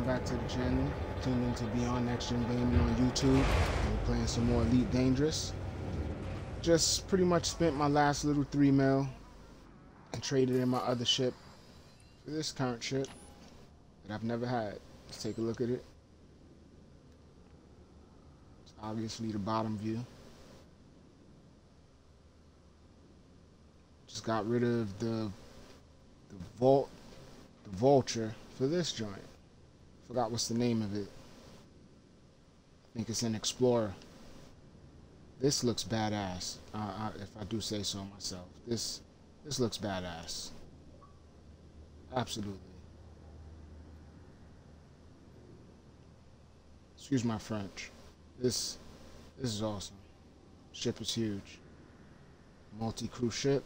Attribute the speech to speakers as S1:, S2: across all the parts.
S1: welcome back to the channel. Tuned in to Beyond Next Gen Gaming on YouTube. We're playing some more Elite Dangerous. Just pretty much spent my last little three mil and traded in my other ship for this current ship that I've never had. Let's take a look at it. It's obviously the bottom view. Just got rid of the the vault the vulture for this joint. Forgot what's the name of it. I think it's an Explorer. This looks badass, uh, if I do say so myself. This this looks badass. Absolutely. Excuse my French. This this is awesome. Ship is huge. Multi-crew ship.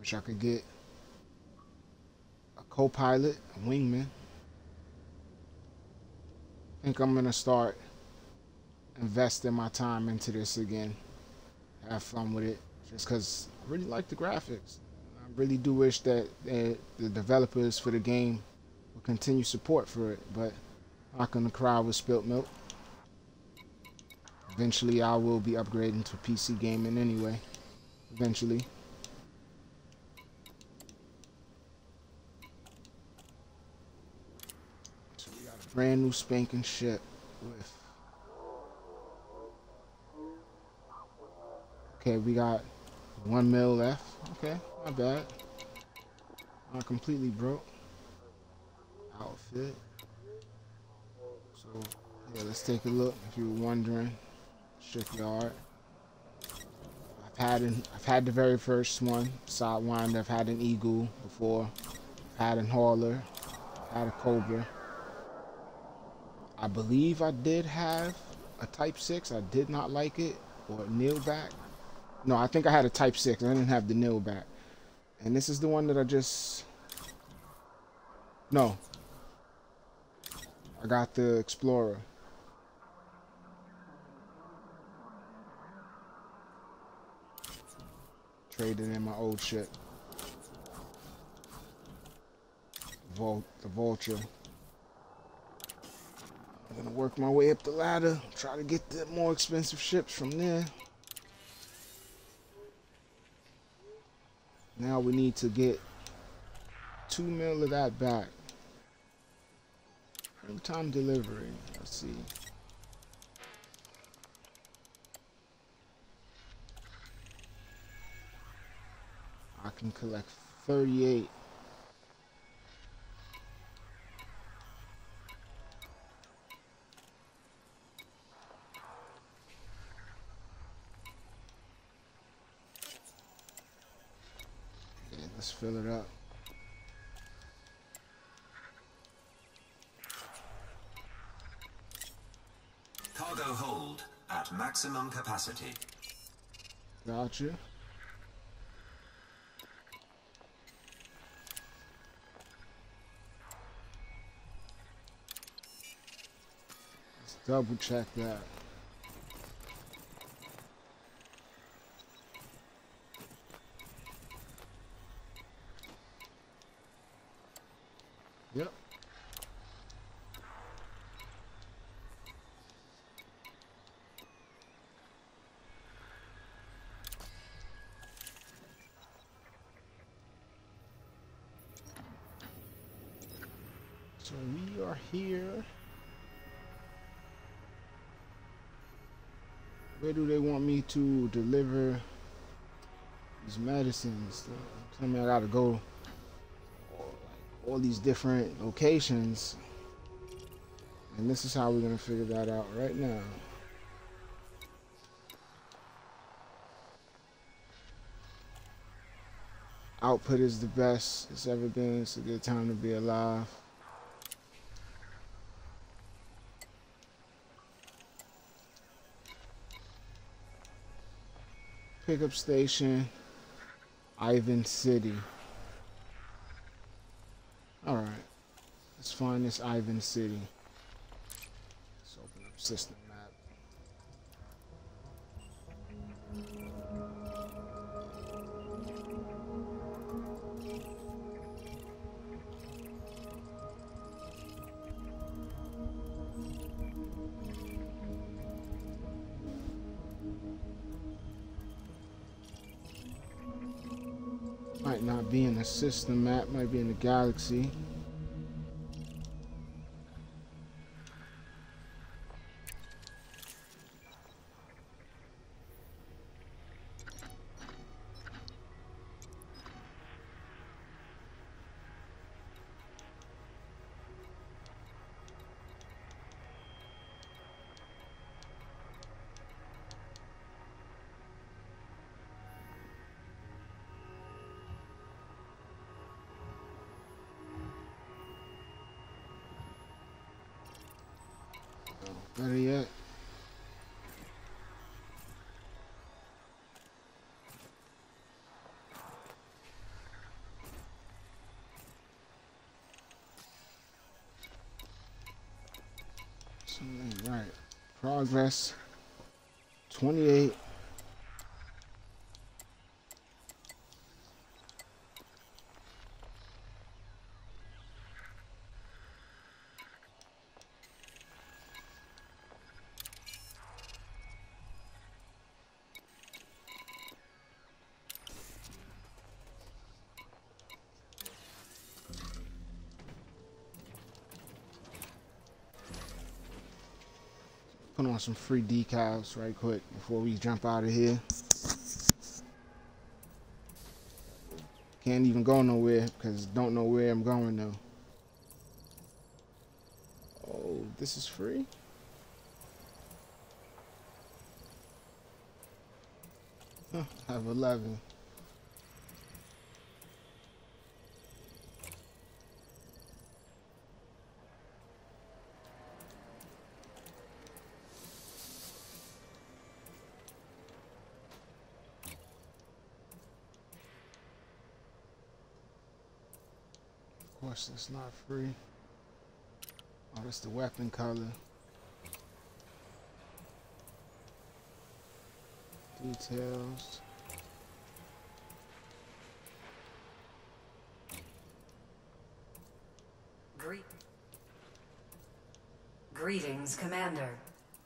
S1: Wish I could get a co-pilot, a wingman. Think I'm gonna start investing my time into this again. Have fun with it, just because I really like the graphics. I really do wish that the developers for the game will continue support for it, but not gonna cry with spilt milk. Eventually, I will be upgrading to PC gaming anyway. Eventually. Brand new spanking ship with okay we got one mil left. Okay not bad. Not completely broke outfit. So yeah let's take a look. If you were wondering shipyard I've had an, I've had the very first one Sidewinder I've had an eagle before. I've had an hauler. I've had a cobra I believe I did have a Type 6. I did not like it. Or a Keelback. No, I think I had a Type 6. I didn't have the Keelback. And this is the one that I just... No. I got the Explorer. Trading in my old shit. Vol the Vulture. I'm gonna work my way up the ladder, try to get the more expensive ships from there. Now we need to get two mil of that back. Prime time delivery. Let's see. I can collect 38 Let's fill it up.
S2: Cargo hold at maximum capacity.
S1: Gotcha. Let's double check that. So we are here. Where do they want me to deliver these medicines? Me I gotta go all these different locations. And this is how we're to figure that out right now. Output is the best it's ever been. It's a good time to be alive. Pickup station, Ivan City. Alright. Let's find this Ivan City. Let's open up system Might not be in the system map, might be in the galaxy. Better yet. Something right. Progress 28. Some free decals right quick before we jump out of here. Can't even go nowhere because don't know where I'm going though. Oh, this is free? Huh, I have 11. Course, it's not free. Oh, that's the weapon color. Details.
S3: Gre- Greetings, Commander.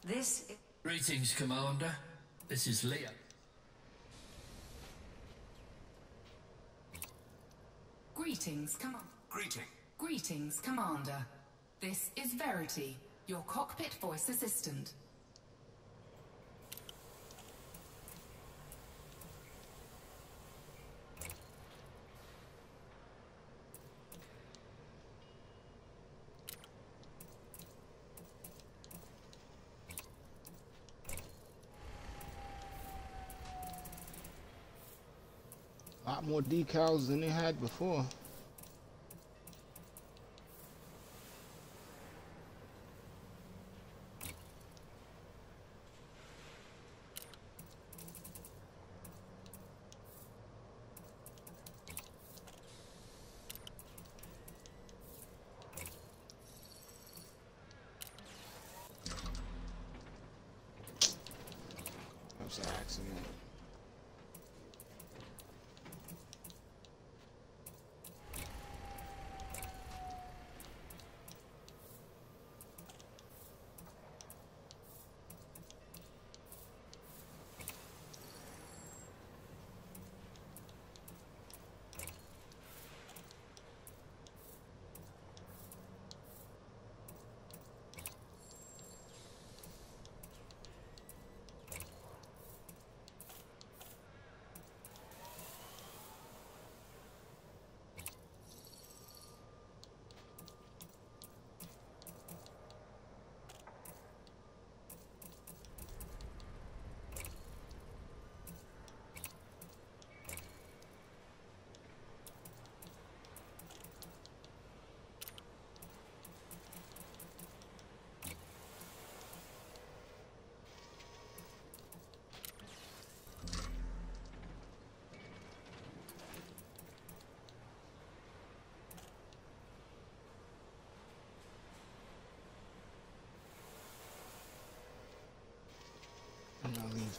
S3: This i-
S4: Greetings, Commander. This is Leah.
S5: Greetings, com-
S2: Greeting.
S5: Greetings, Commander. This is Verity, your cockpit voice assistant.
S1: A lot more decals than they had before. An accident.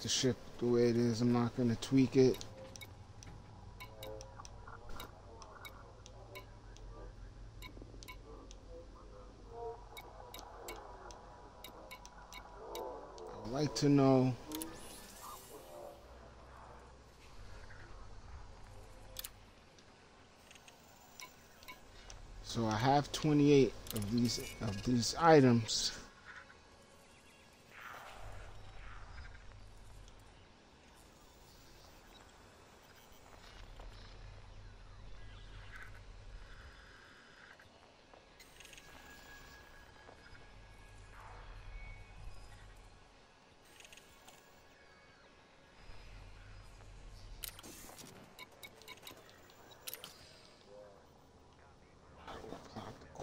S1: the ship the way it is. I'm not going to tweak it. I'd like to know So I have 28 of these of these items.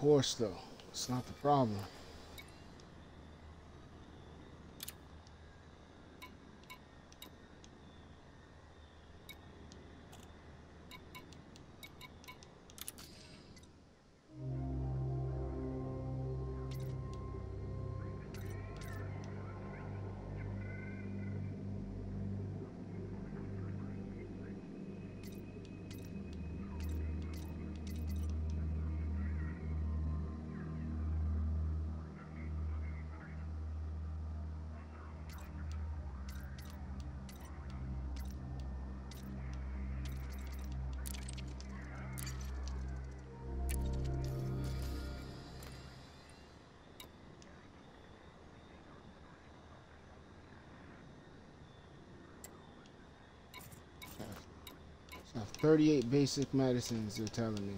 S1: Course though. It's not the problem. I have 38 basic medicines, they're telling me.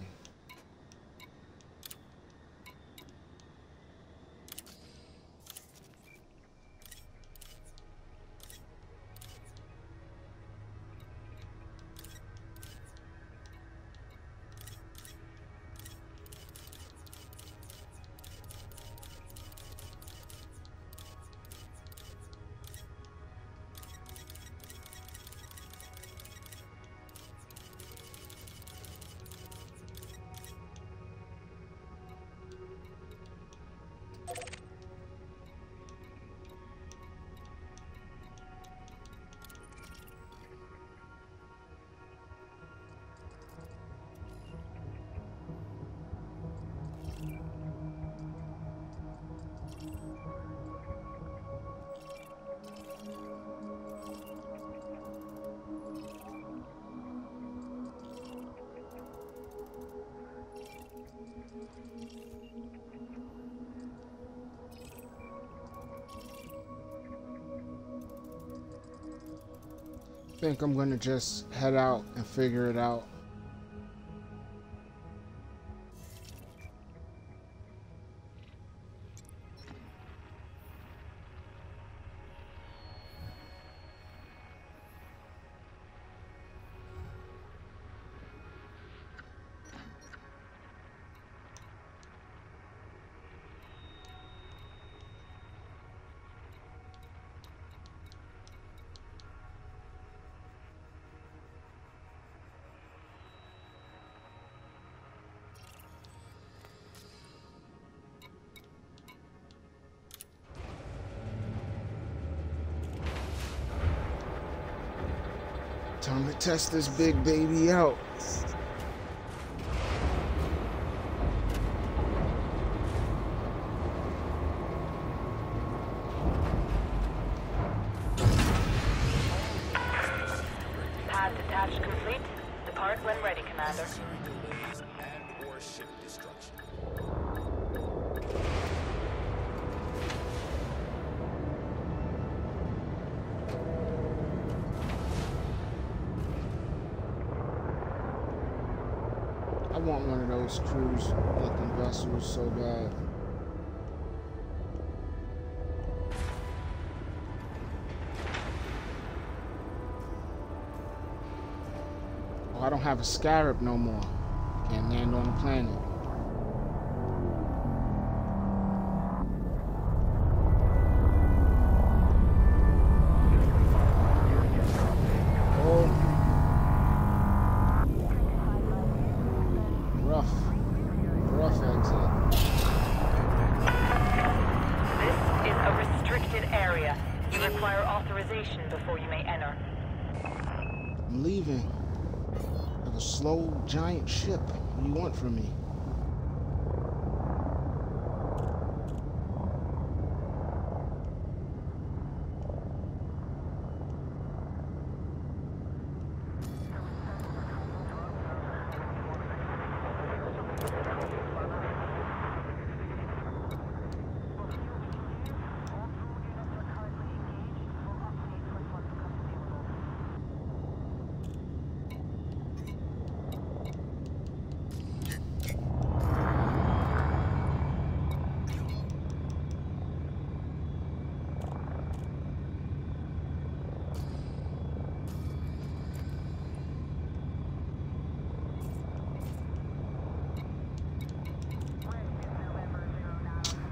S1: Think I'm gonna just head out and figure it out. Time to test this big baby out. Want one of those cruise looking vessels so bad. Oh, I don't have a scarab no more. Can't land on the planet. Giant ship. You want from me?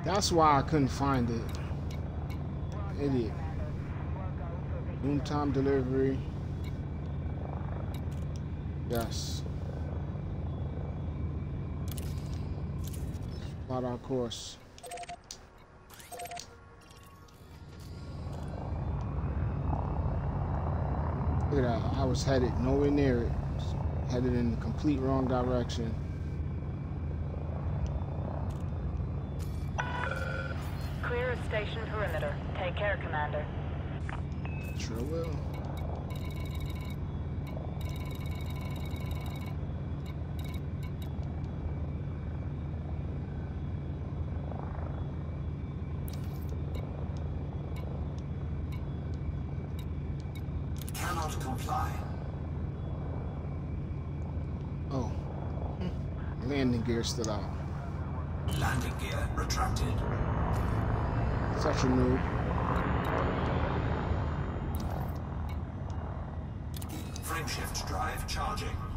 S1: That's why I couldn't find it. Idiot. Noon time delivery. Yes. Plot our course. Look at that. I was headed nowhere near it. Headed in the complete wrong direction.
S6: Clear of station perimeter. Take care, Commander.
S1: Sure will.
S2: Cannot comply.
S1: Oh. Hmm. Landing gear still out.
S2: Landing gear retracted.
S1: Such a noob.
S2: Frameshift drive charging.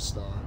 S1: star.